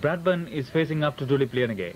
Bradburn is facing up to Tulip again.